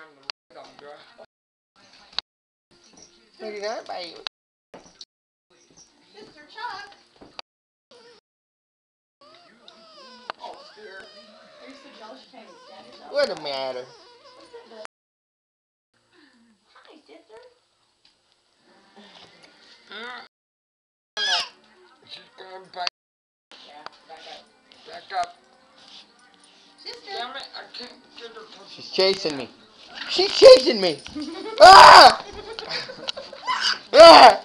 Cứ làm được đồng chưa? Look at that baby. Mr. Chuck. Oh, Scooter. Are you so jealous you can't even stand yourself? What the matter? Hi, sister. She's going back, Yeah, back up. back up. Sister. Damn it, I can't get her She's chasing me. She's chasing me. ah! ah!